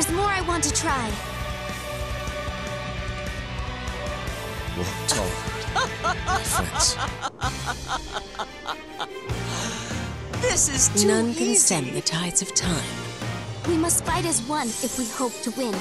There's more I want to try. Walk tall, my friends. This is too None can stem the tides of time. We must fight as one if we hope to win.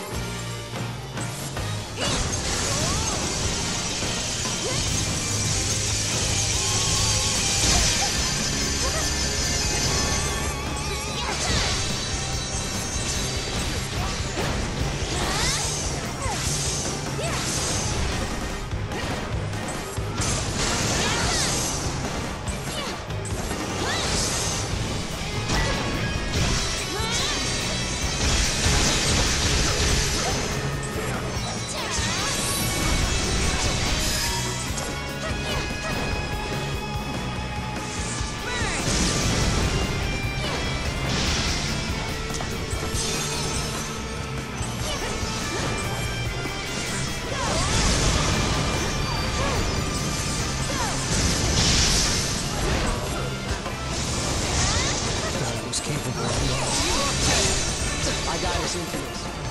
Capable of more. I got his influence.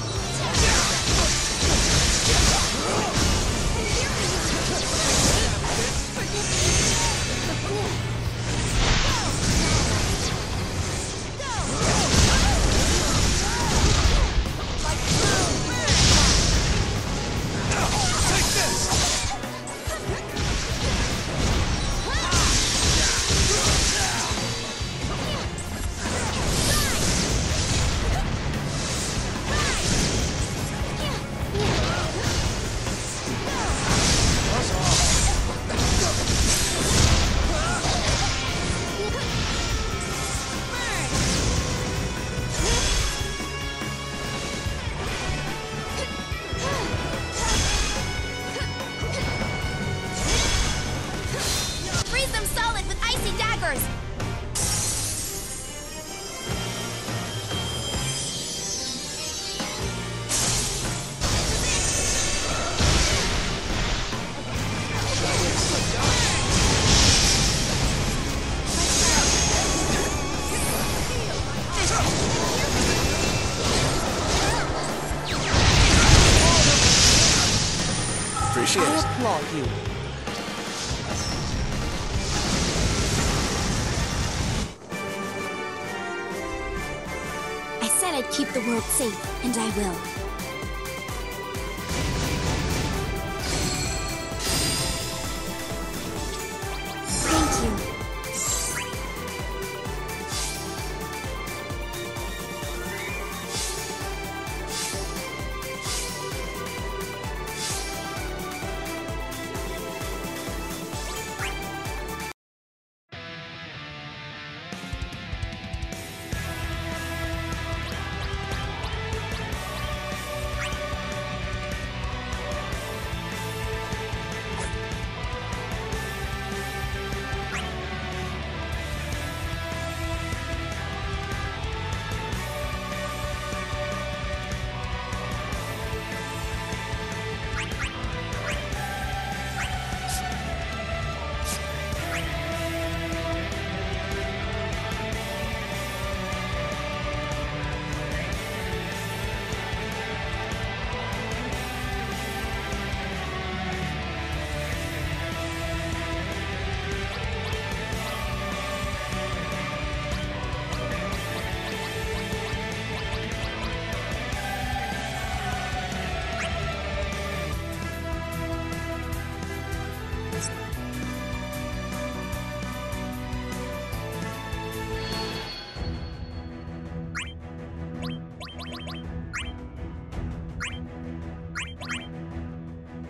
Freeze them solid with icy daggers! Appreciate I applaud you. Keep the world safe, and I will.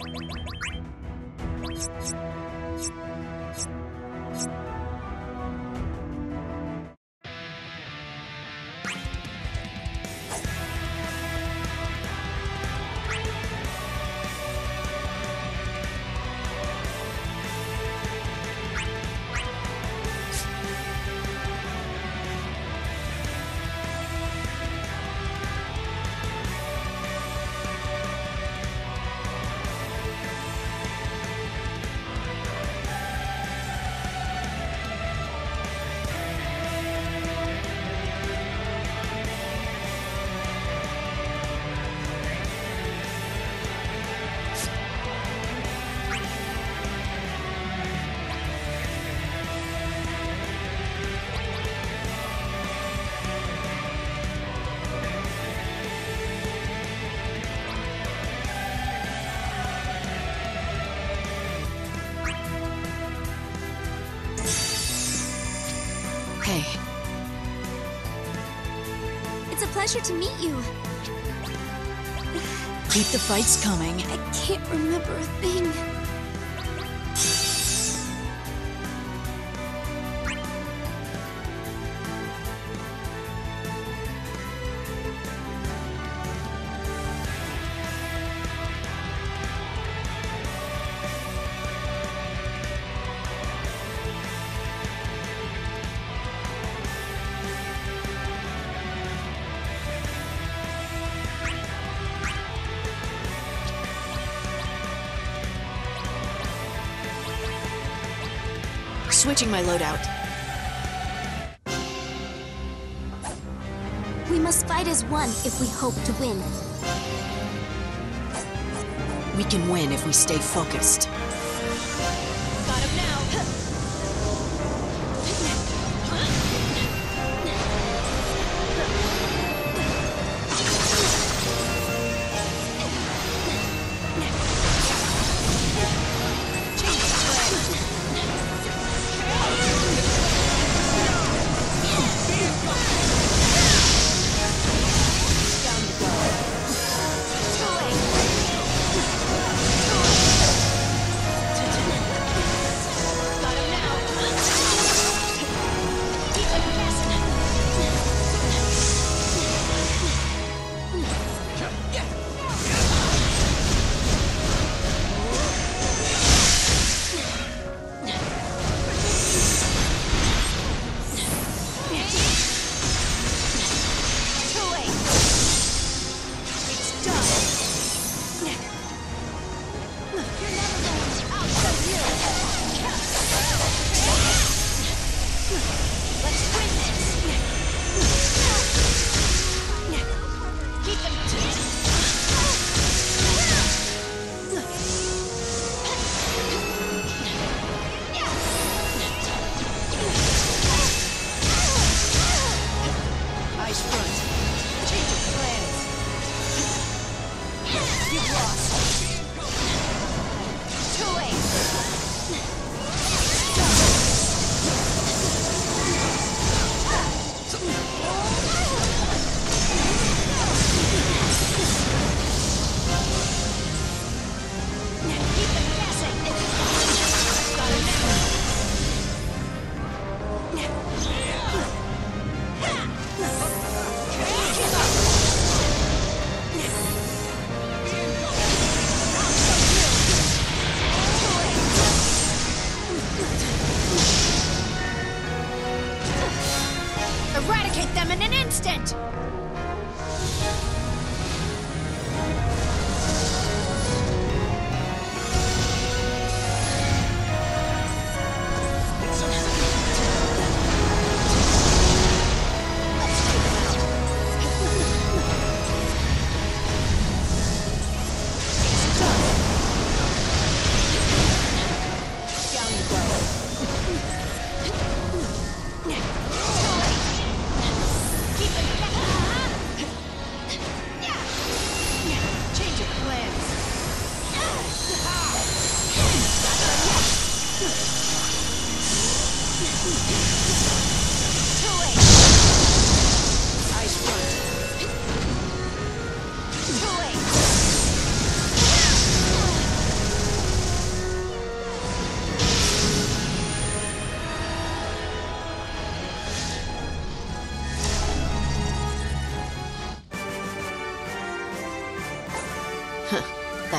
you pleasure to meet you. Keep the fights coming. I can't remember a thing. Switching my loadout. We must fight as one if we hope to win. We can win if we stay focused. Ice front. Instant!